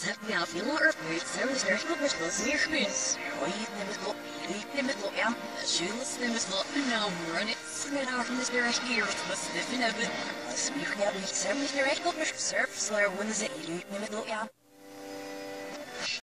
Sef me af heel erg weet, sem is er goed met was meer geweest. Hoi, neem het op, ik neem het op, ja. Jules neem het op, nou, run it. Smit af in this very here, was sniffing of it. Als meer ja, niet sem is er echt goed met surf, so er wins it, ik neem het op, ja.